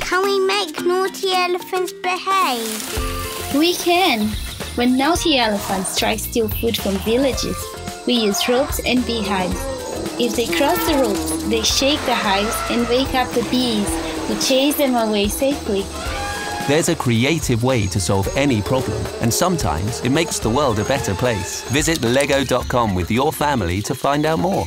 Can we make naughty elephants behave? We can. When naughty elephants try to steal food from villages, we use ropes and beehives. If they cross the ropes, they shake the hives and wake up the bees, who chase them away safely. There's a creative way to solve any problem, and sometimes it makes the world a better place. Visit lego.com with your family to find out more.